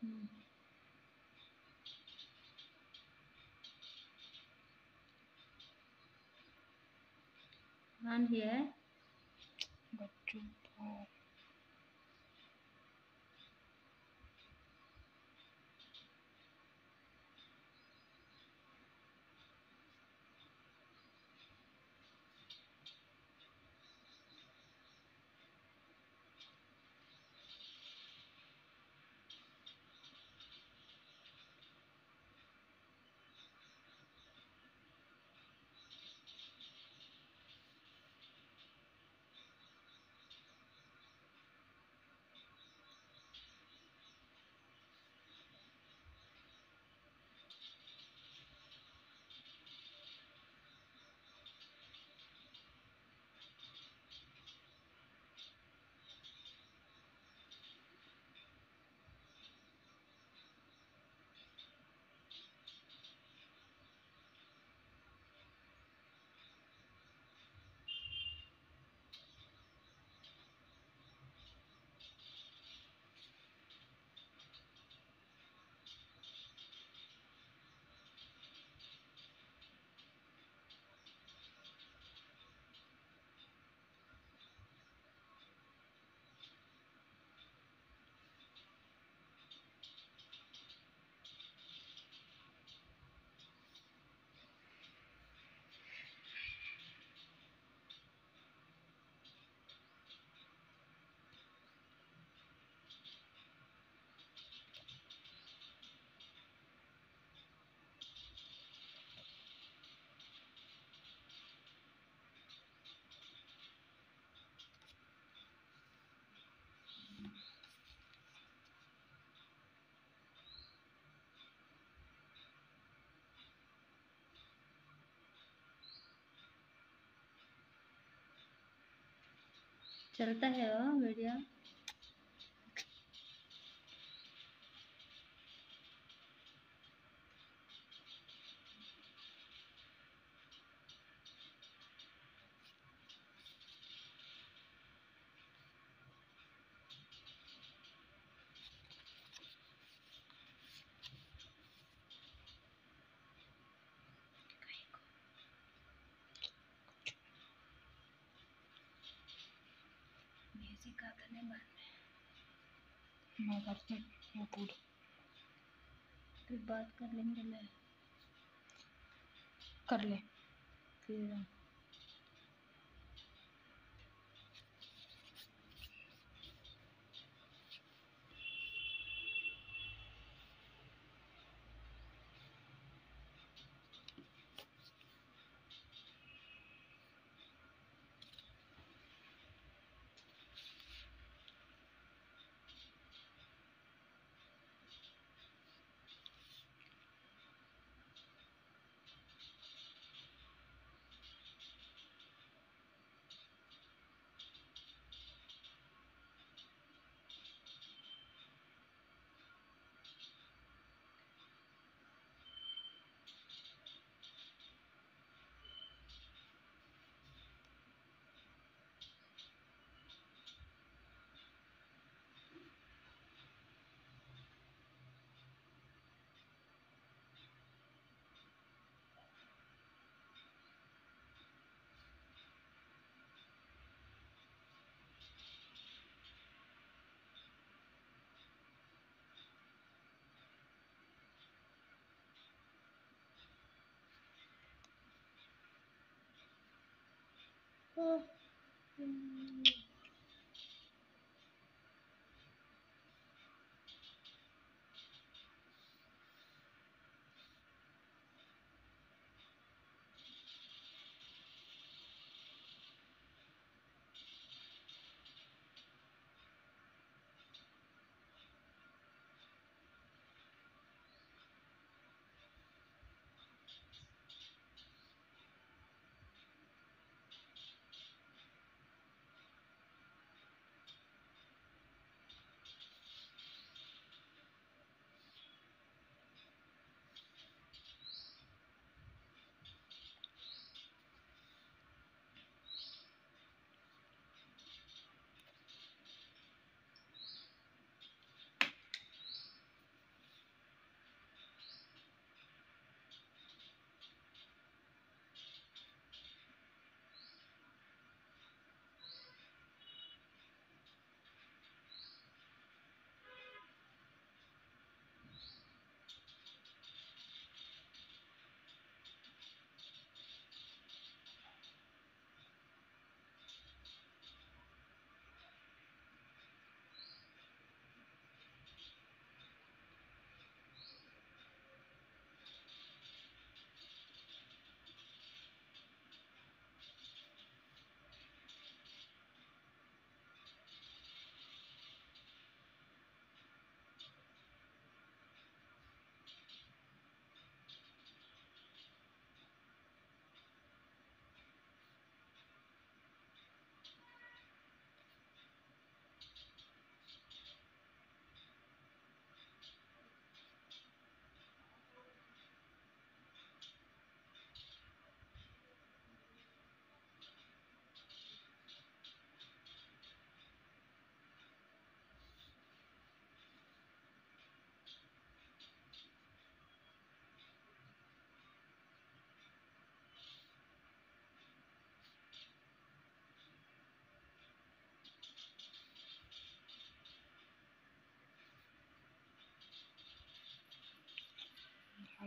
Hmm. and here. Got two चलता है video मैं करती हूँ पूरा फिर बात कर लेंगे मैं कर ले। फिर Oh.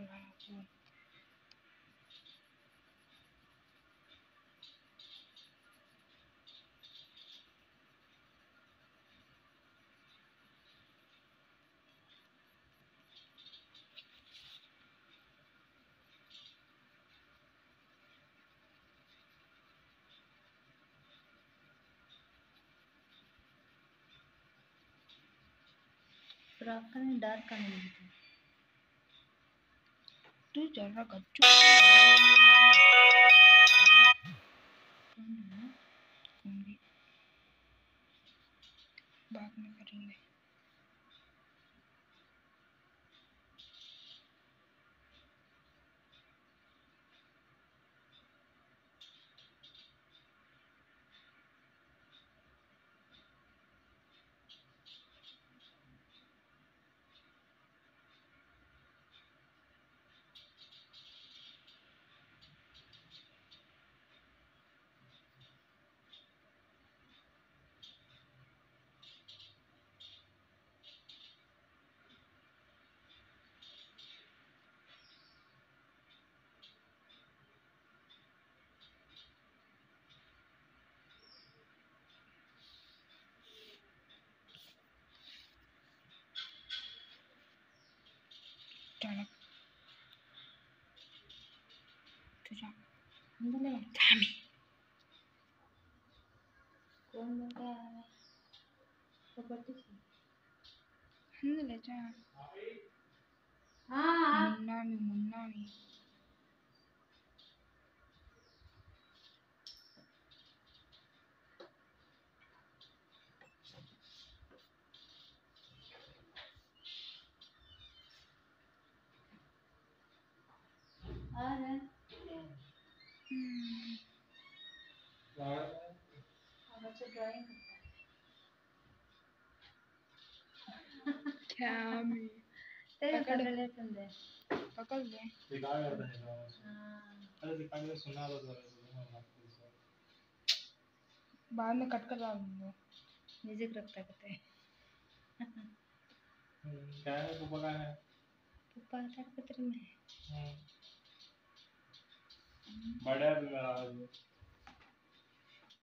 Assalamualaikum. yang dark kan? Phone में का 짜락 두장 안되네 다음에. 꽂는 다음에 저걸 하늘에 자. 아, 아. 못남이 못남이 करता है Dami. तेरे पकड़। लेते हैं पकड़ ले दिखा करता है गाँव में। हाँ अरे दिखा के सुना तो कर सो। बाद में कट कर डाल दूँगा म्यूज़िक रखता कहते हैं क्या है वो पका है पप्पा आता है तेरे में आज